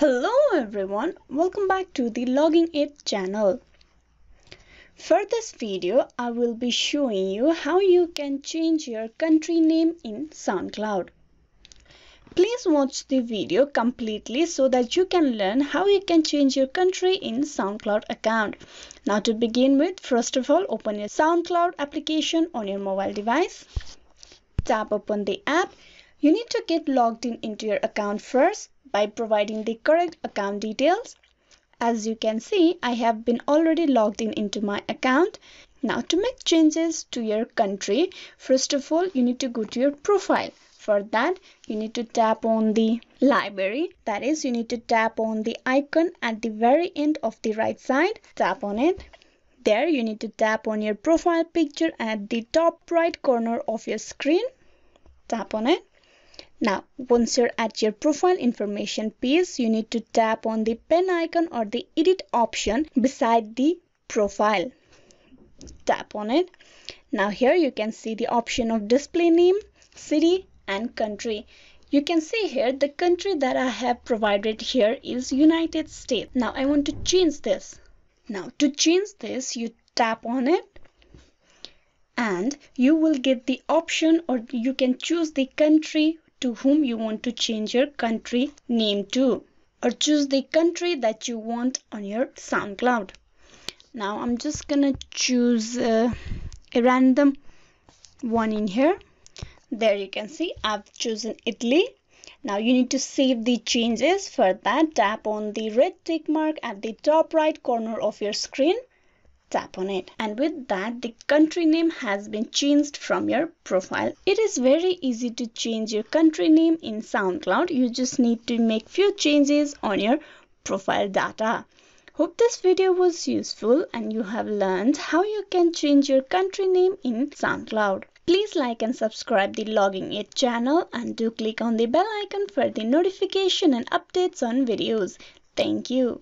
Hello everyone, welcome back to the Login Aid channel. For this video, I will be showing you how you can change your country name in SoundCloud. Please watch the video completely so that you can learn how you can change your country in SoundCloud account. Now to begin with, first of all, open your SoundCloud application on your mobile device. Tap open the app. You need to get logged in into your account first by providing the correct account details. As you can see, I have been already logged in into my account. Now to make changes to your country, first of all, you need to go to your profile. For that, you need to tap on the library. That is, you need to tap on the icon at the very end of the right side. Tap on it. There, you need to tap on your profile picture at the top right corner of your screen. Tap on it. Now, once you're at your profile information page, you need to tap on the pen icon or the edit option beside the profile. Tap on it. Now here you can see the option of display name, city and country. You can see here the country that I have provided here is United States. Now I want to change this. Now to change this, you tap on it and you will get the option or you can choose the country to whom you want to change your country name to or choose the country that you want on your SoundCloud. Now I'm just gonna choose uh, a random one in here. There you can see I've chosen Italy. Now you need to save the changes. For that tap on the red tick mark at the top right corner of your screen tap on it. And with that the country name has been changed from your profile. It is very easy to change your country name in soundcloud. You just need to make few changes on your profile data. Hope this video was useful and you have learned how you can change your country name in soundcloud. Please like and subscribe the Login Aid channel and do click on the bell icon for the notification and updates on videos. Thank you